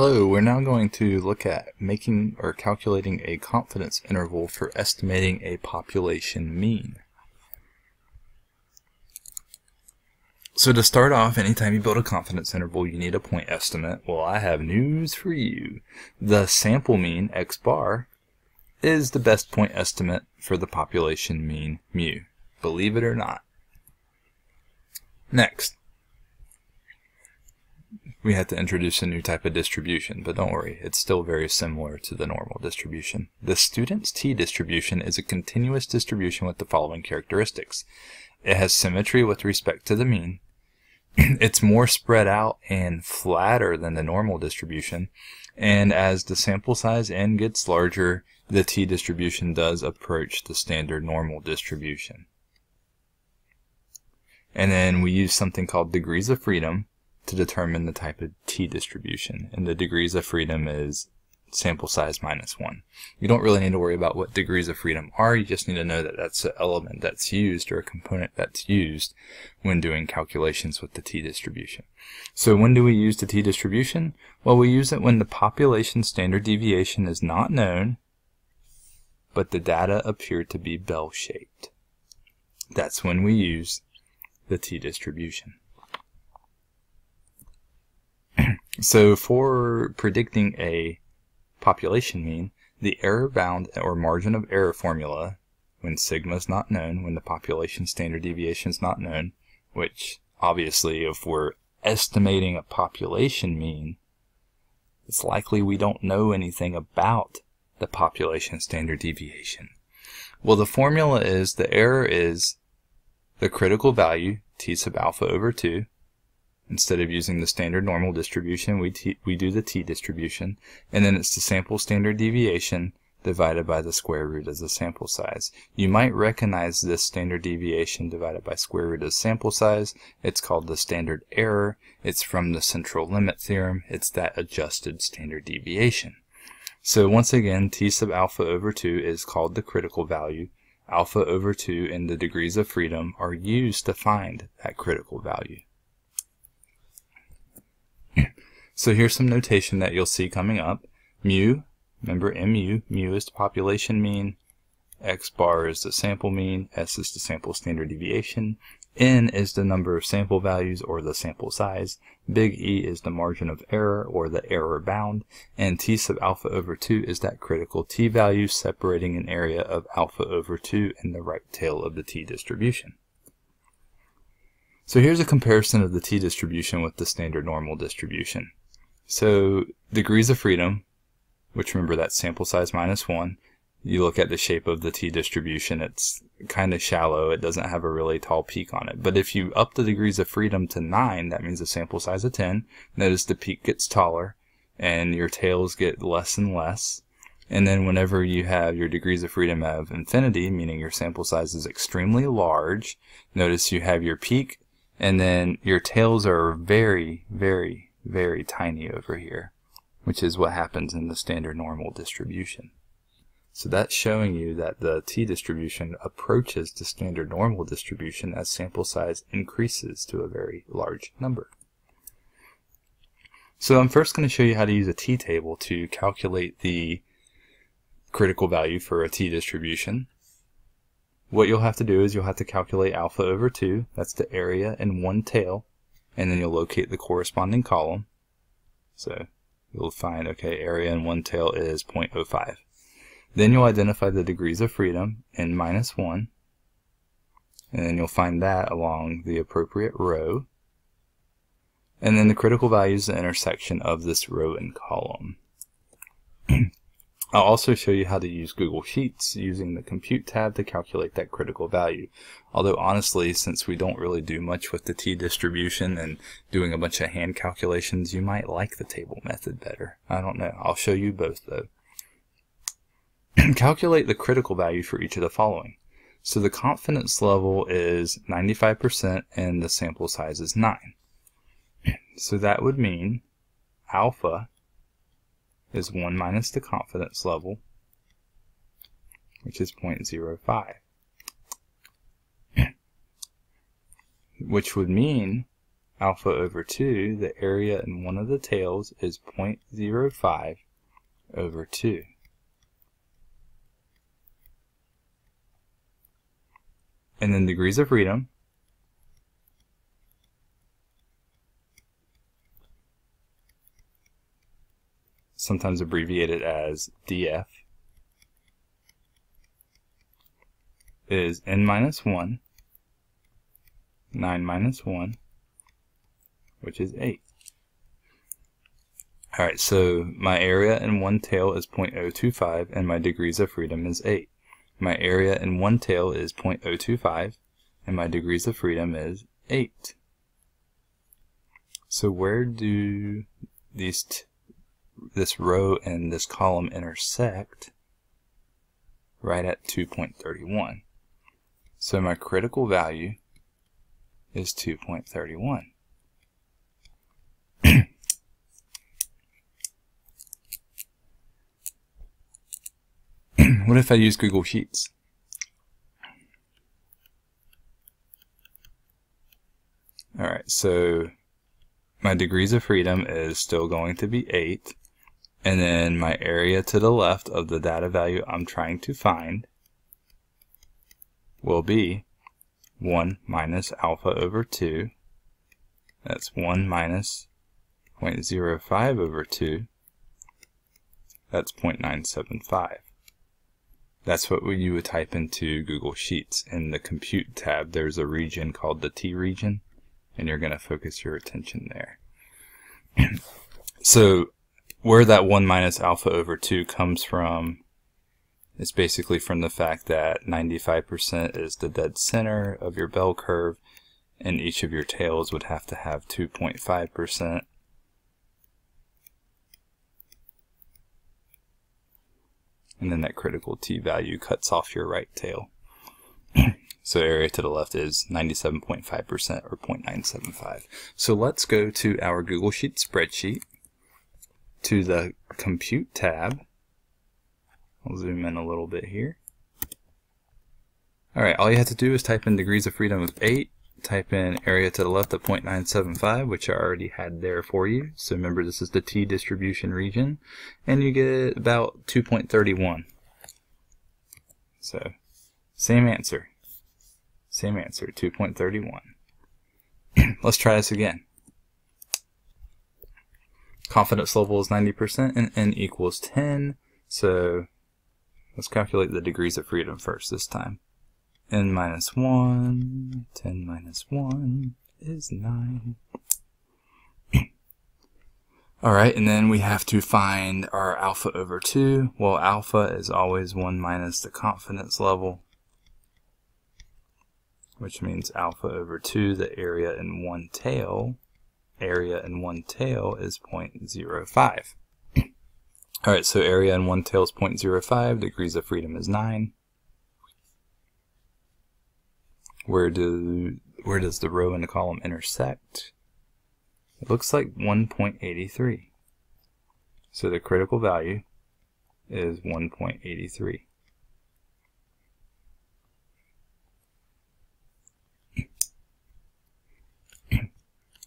Hello, we're now going to look at making or calculating a confidence interval for estimating a population mean. So to start off, anytime you build a confidence interval, you need a point estimate. Well, I have news for you. The sample mean, x bar, is the best point estimate for the population mean, mu. Believe it or not. Next, we had to introduce a new type of distribution, but don't worry, it's still very similar to the normal distribution. The student's t-distribution is a continuous distribution with the following characteristics. It has symmetry with respect to the mean. it's more spread out and flatter than the normal distribution. And as the sample size n gets larger, the t-distribution does approach the standard normal distribution. And then we use something called degrees of freedom to determine the type of t-distribution. And the degrees of freedom is sample size minus 1. You don't really need to worry about what degrees of freedom are, you just need to know that that's an element that's used or a component that's used when doing calculations with the t-distribution. So when do we use the t-distribution? Well, we use it when the population standard deviation is not known, but the data appear to be bell-shaped. That's when we use the t-distribution. So for predicting a population mean, the error bound or margin of error formula, when sigma is not known, when the population standard deviation is not known, which obviously if we're estimating a population mean, it's likely we don't know anything about the population standard deviation. Well, the formula is the error is the critical value, t sub alpha over 2, Instead of using the standard normal distribution, we, we do the t-distribution, and then it's the sample standard deviation divided by the square root of the sample size. You might recognize this standard deviation divided by square root of sample size. It's called the standard error. It's from the central limit theorem. It's that adjusted standard deviation. So once again, t sub alpha over 2 is called the critical value. Alpha over 2 and the degrees of freedom are used to find that critical value. So here's some notation that you'll see coming up. Mu, remember mu, mu is the population mean, x bar is the sample mean, s is the sample standard deviation, n is the number of sample values or the sample size, big E is the margin of error or the error bound, and t sub alpha over 2 is that critical t value separating an area of alpha over 2 in the right tail of the t distribution. So here's a comparison of the t distribution with the standard normal distribution. So degrees of freedom, which remember that sample size minus 1, you look at the shape of the t-distribution, it's kind of shallow, it doesn't have a really tall peak on it. But if you up the degrees of freedom to 9, that means a sample size of 10. Notice the peak gets taller, and your tails get less and less. And then whenever you have your degrees of freedom of infinity, meaning your sample size is extremely large, notice you have your peak, and then your tails are very, very, very tiny over here, which is what happens in the standard normal distribution. So that's showing you that the t-distribution approaches the standard normal distribution as sample size increases to a very large number. So I'm first going to show you how to use a t-table to calculate the critical value for a t-distribution. What you'll have to do is you'll have to calculate alpha over 2, that's the area in one tail, and then you'll locate the corresponding column. So you'll find, okay, area in one tail is 0.05. Then you'll identify the degrees of freedom in minus 1, and then you'll find that along the appropriate row. And then the critical value is the intersection of this row and column. I'll also show you how to use Google Sheets using the Compute tab to calculate that critical value. Although honestly, since we don't really do much with the t-distribution and doing a bunch of hand calculations, you might like the table method better. I don't know. I'll show you both though. Calculate the critical value for each of the following. So the confidence level is 95% and the sample size is 9. So that would mean alpha is 1 minus the confidence level, which is 0.05. which would mean alpha over 2, the area in one of the tails is 0.05 over 2. And then degrees of freedom, sometimes abbreviated as DF, is n minus 1, 9 minus 1, which is 8. Alright, so my area in one tail is 0.025 and my degrees of freedom is 8. My area in one tail is 0.025 and my degrees of freedom is 8. So where do these this row and this column intersect? Right at 2.31. So my critical value is 2.31. what if I use Google Sheets? Alright, so my degrees of freedom is still going to be 8. And then my area to the left of the data value I'm trying to find will be 1 minus alpha over 2. That's 1 minus 0.05 over 2. That's 0.975. That's what you would type into Google Sheets. In the Compute tab, there's a region called the T region, and you're going to focus your attention there. so where that 1 minus alpha over 2 comes from it's basically from the fact that 95% is the dead center of your bell curve and each of your tails would have to have 2.5%. And then that critical t value cuts off your right tail. so area to the left is 97.5% or 0.975. So let's go to our Google Sheet spreadsheet, to the Compute tab, I'll zoom in a little bit here. Alright, all you have to do is type in degrees of freedom of 8, type in area to the left of 0.975, which I already had there for you. So remember this is the T distribution region, and you get about 2.31. So, same answer. Same answer, 2.31. Let's try this again. Confidence level is 90% and n equals 10. So Let's calculate the degrees of freedom first this time. n minus 1, 10 minus 1 is 9. Alright, and then we have to find our alpha over 2. Well, alpha is always 1 minus the confidence level, which means alpha over 2, the area in one tail, area in one tail is 0.05. Alright, so area in one tail is 0.05, degrees of freedom is 9. Where do where does the row and the column intersect? It looks like 1.83. So the critical value is 1.83.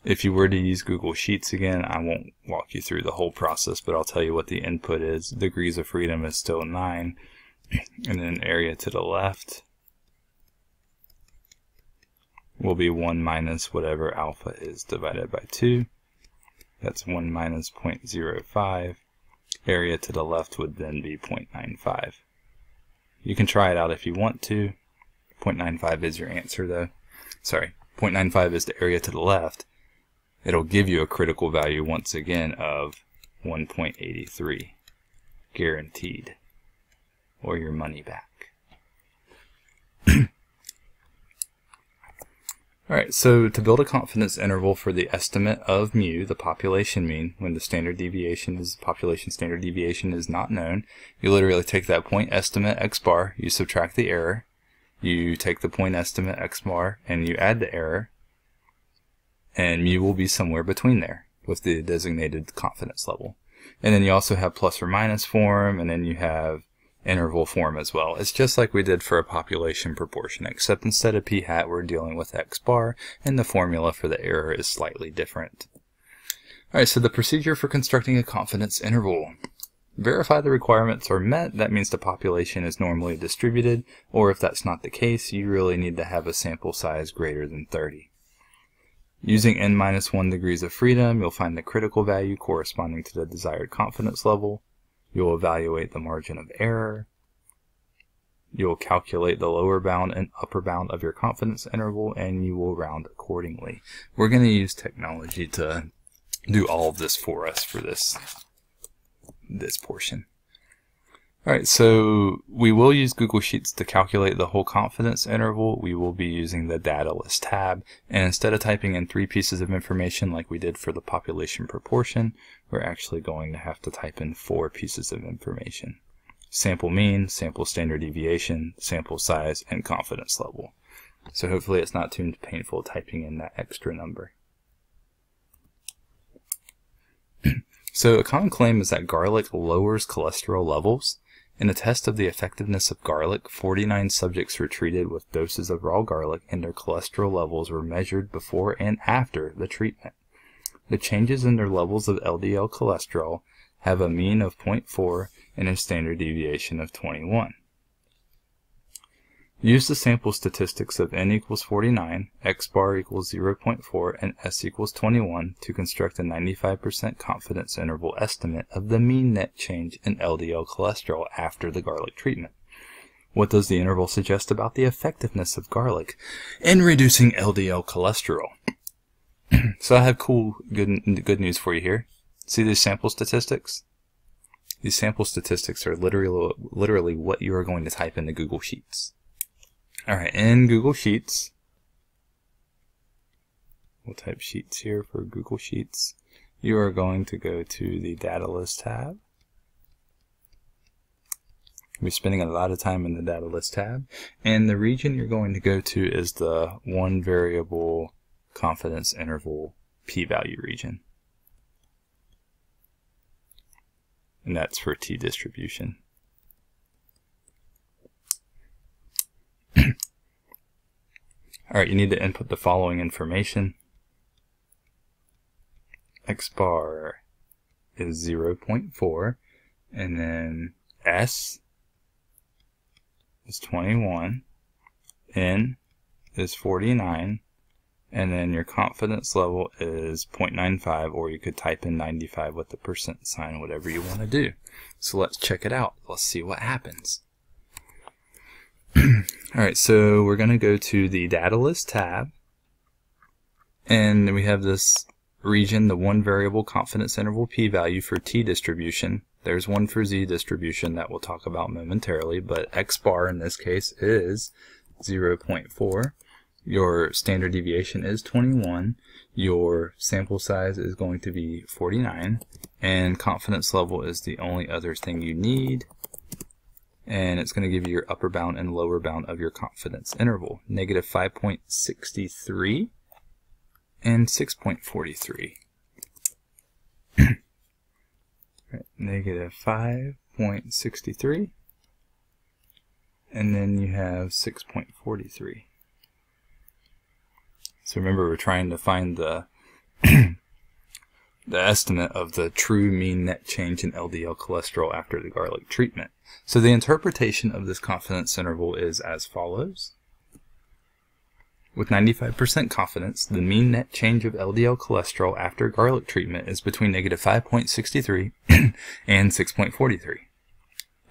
If you were to use Google Sheets again, I won't walk you through the whole process, but I'll tell you what the input is. Degrees of freedom is still 9, and then area to the left will be 1 minus whatever alpha is divided by 2. That's 1 minus 0.05. Area to the left would then be 0.95. You can try it out if you want to. 0.95 is your answer though. Sorry, 0.95 is the area to the left it'll give you a critical value once again of 1.83 guaranteed or your money back. Alright, so to build a confidence interval for the estimate of mu, the population mean, when the standard deviation is population standard deviation is not known, you literally take that point estimate x bar, you subtract the error, you take the point estimate x bar, and you add the error, and mu will be somewhere between there with the designated confidence level. And then you also have plus or minus form, and then you have interval form as well. It's just like we did for a population proportion, except instead of p hat, we're dealing with x bar, and the formula for the error is slightly different. Alright, so the procedure for constructing a confidence interval. Verify the requirements are met, that means the population is normally distributed, or if that's not the case, you really need to have a sample size greater than 30. Using n minus 1 degrees of freedom, you'll find the critical value corresponding to the desired confidence level. You'll evaluate the margin of error. You'll calculate the lower bound and upper bound of your confidence interval, and you will round accordingly. We're going to use technology to do all of this for us for this, this portion. Alright, so we will use Google Sheets to calculate the whole confidence interval. We will be using the data list tab. And instead of typing in three pieces of information like we did for the population proportion, we're actually going to have to type in four pieces of information. Sample mean, sample standard deviation, sample size, and confidence level. So hopefully it's not too painful typing in that extra number. so a common claim is that garlic lowers cholesterol levels. In a test of the effectiveness of garlic, 49 subjects were treated with doses of raw garlic and their cholesterol levels were measured before and after the treatment. The changes in their levels of LDL cholesterol have a mean of 0.4 and a standard deviation of 21. Use the sample statistics of n equals 49, x bar equals 0.4, and s equals 21 to construct a 95% confidence interval estimate of the mean net change in LDL cholesterol after the garlic treatment. What does the interval suggest about the effectiveness of garlic in reducing LDL cholesterol? so I have cool, good, good news for you here. See these sample statistics? These sample statistics are literally, literally what you are going to type into Google Sheets. Alright, in Google Sheets, we'll type Sheets here for Google Sheets. You are going to go to the Data List tab. We're spending a lot of time in the Data List tab. And the region you're going to go to is the one variable confidence interval p-value region. And that's for t-distribution. Alright, you need to input the following information. X bar is 0.4, and then S is 21, N is 49, and then your confidence level is 0.95, or you could type in 95 with the percent sign, whatever you want to do. So let's check it out. Let's see what happens. Alright, so we're going to go to the data list tab. And we have this region, the one variable confidence interval p-value for t-distribution. There's one for z-distribution that we'll talk about momentarily, but x bar in this case is 0.4. Your standard deviation is 21. Your sample size is going to be 49. And confidence level is the only other thing you need and it's going to give you your upper bound and lower bound of your confidence interval. Negative 5.63 and 6.43. right, negative 5.63 and then you have 6.43. So remember we're trying to find the the estimate of the true mean net change in LDL cholesterol after the garlic treatment. So the interpretation of this confidence interval is as follows. With 95% confidence, the mean net change of LDL cholesterol after garlic treatment is between negative 5.63 and 6.43.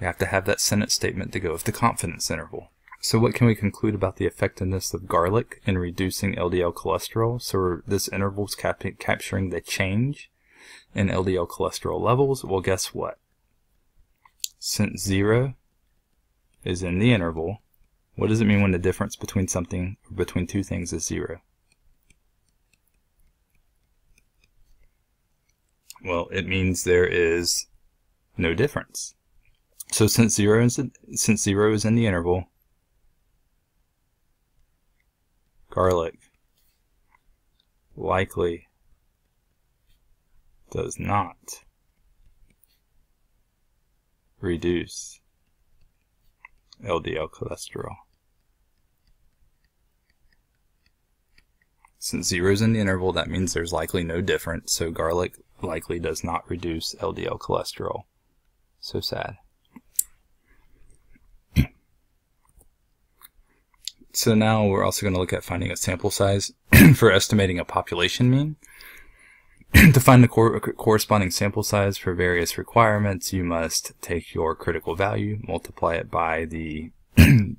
You have to have that sentence statement to go with the confidence interval. So what can we conclude about the effectiveness of garlic in reducing LDL cholesterol? So this interval is cap capturing the change in LDL cholesterol levels. Well, guess what? Since 0 is in the interval, what does it mean when the difference between something, between two things is 0? Well, it means there is no difference. So since 0 is, since 0 is in the interval, garlic likely does not reduce LDL cholesterol. Since zero is in the interval, that means there's likely no difference, so garlic likely does not reduce LDL cholesterol. So sad. So now we're also going to look at finding a sample size for estimating a population mean. to find the cor corresponding sample size for various requirements, you must take your critical value, multiply it by the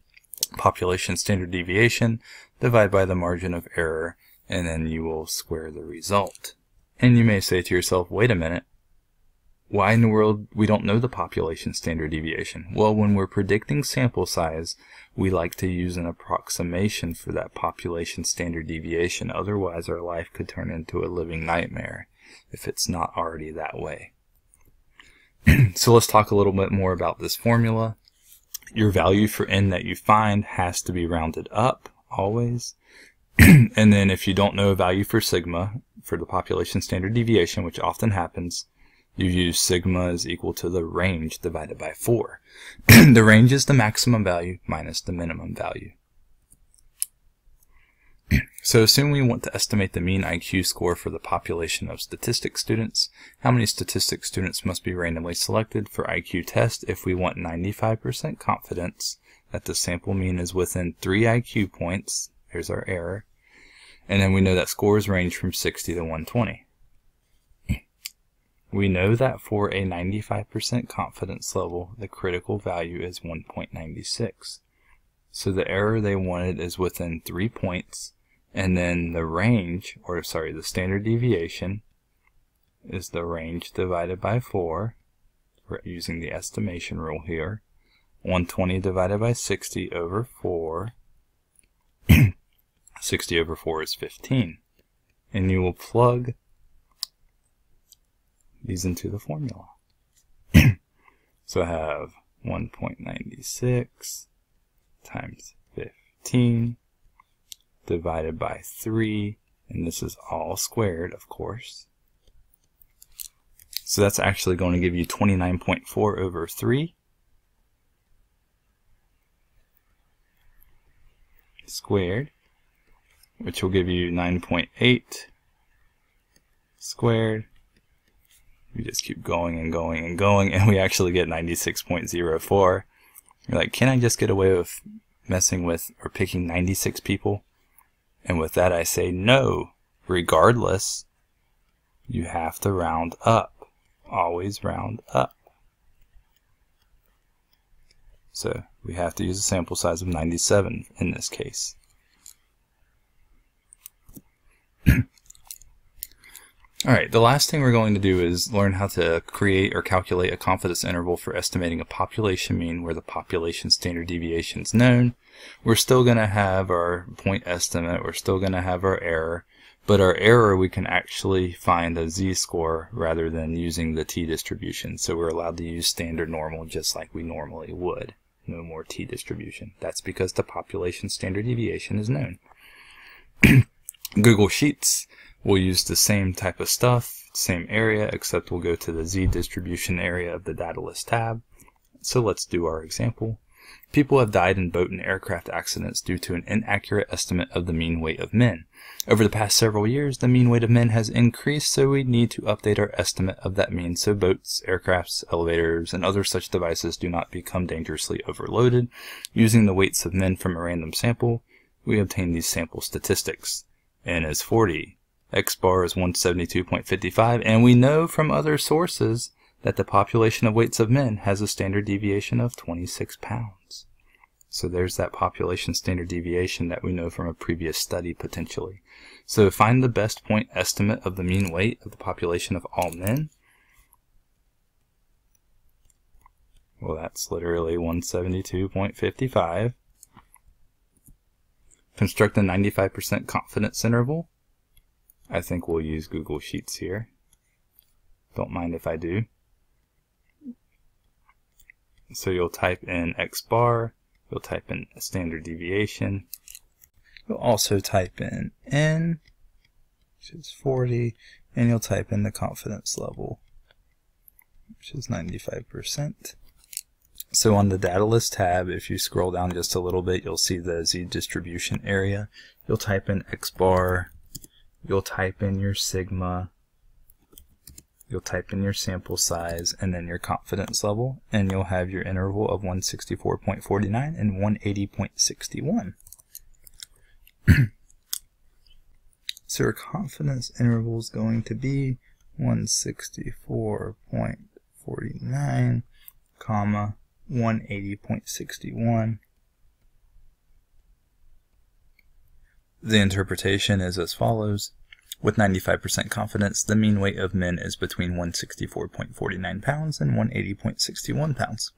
population standard deviation, divide by the margin of error, and then you will square the result. And you may say to yourself, wait a minute, why in the world we don't know the population standard deviation? Well, when we're predicting sample size, we like to use an approximation for that population standard deviation. Otherwise, our life could turn into a living nightmare if it's not already that way. so let's talk a little bit more about this formula. Your value for n that you find has to be rounded up always. and then if you don't know a value for sigma, for the population standard deviation, which often happens, you use sigma is equal to the range divided by 4. the range is the maximum value minus the minimum value. so assume we want to estimate the mean IQ score for the population of statistics students. How many statistics students must be randomly selected for IQ test if we want 95% confidence that the sample mean is within 3 IQ points, there's our error, and then we know that scores range from 60 to 120. We know that for a 95% confidence level, the critical value is 1.96. So the error they wanted is within 3 points, and then the range, or sorry, the standard deviation, is the range divided by 4. We're using the estimation rule here. 120 divided by 60 over 4. 60 over 4 is 15. And you will plug these into the formula. so I have 1.96 times 15 divided by 3, and this is all squared, of course. So that's actually going to give you 29.4 over 3. squared, which will give you 9.8 squared we just keep going and going and going, and we actually get 96.04. You're like, can I just get away with messing with or picking 96 people? And with that, I say no. Regardless, you have to round up. Always round up. So we have to use a sample size of 97 in this case. Alright, the last thing we're going to do is learn how to create or calculate a confidence interval for estimating a population mean where the population standard deviation is known. We're still going to have our point estimate, we're still going to have our error, but our error we can actually find a z-score rather than using the t-distribution. So we're allowed to use standard normal just like we normally would. No more t-distribution. That's because the population standard deviation is known. Google Sheets We'll use the same type of stuff, same area, except we'll go to the Z distribution area of the data list tab. So let's do our example. People have died in boat and aircraft accidents due to an inaccurate estimate of the mean weight of men. Over the past several years, the mean weight of men has increased, so we need to update our estimate of that mean so boats, aircrafts, elevators, and other such devices do not become dangerously overloaded. Using the weights of men from a random sample, we obtain these sample statistics. N is 40, X bar is 172.55, and we know from other sources that the population of weights of men has a standard deviation of 26 pounds. So there's that population standard deviation that we know from a previous study potentially. So find the best point estimate of the mean weight of the population of all men. Well, that's literally 172.55. Construct a 95% confidence interval. I think we'll use Google Sheets here. Don't mind if I do. So you'll type in X bar, you'll type in a standard deviation. You'll also type in N, which is 40, and you'll type in the confidence level, which is 95%. So on the data list tab, if you scroll down just a little bit, you'll see the Z distribution area. You'll type in X bar, you'll type in your sigma, you'll type in your sample size and then your confidence level, and you'll have your interval of 164.49 and 180.61. so your confidence interval is going to be 164.49 comma 180.61. The interpretation is as follows. With 95% confidence, the mean weight of men is between 164.49 pounds and 180.61 pounds.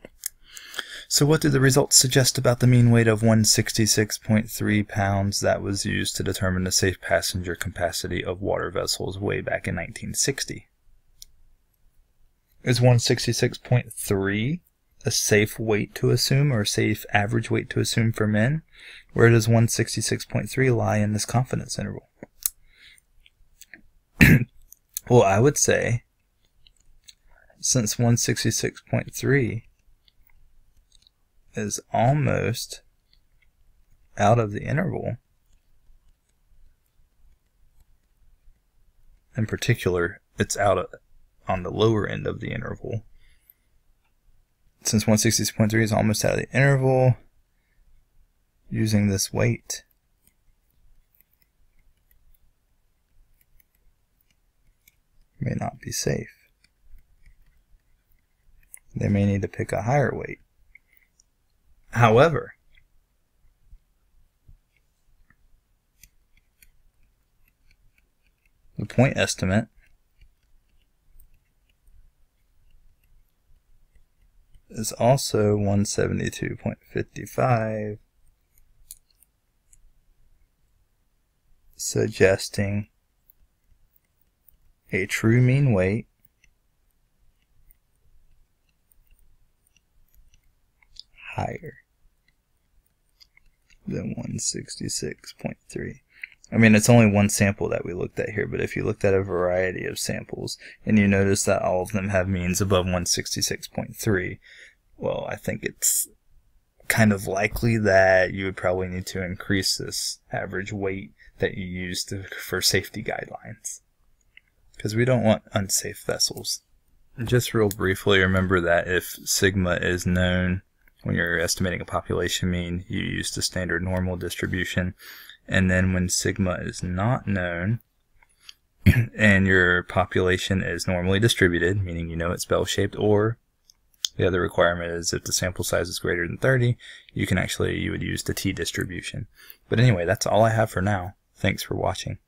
So what do the results suggest about the mean weight of 166.3 pounds that was used to determine the safe passenger capacity of water vessels way back in 1960? Is 166.3 a safe weight to assume or a safe average weight to assume for men? Where does 166.3 lie in this confidence interval? well, I would say since 166.3 is almost out of the interval, in particular, it's out on the lower end of the interval, since 166.3 is almost out of the interval, using this weight, may not be safe. They may need to pick a higher weight. However, the point estimate is also 172.55, suggesting a true mean weight higher than 166.3. I mean, it's only one sample that we looked at here, but if you looked at a variety of samples and you notice that all of them have means above 166.3, well, I think it's kind of likely that you would probably need to increase this average weight that you use to, for safety guidelines. Because we don't want unsafe vessels. Just real briefly, remember that if sigma is known when you're estimating a population mean, you use the standard normal distribution. And then when sigma is not known, and your population is normally distributed, meaning you know it's bell-shaped, or the other requirement is if the sample size is greater than 30, you can actually, you would use the t-distribution. But anyway, that's all I have for now. Thanks for watching.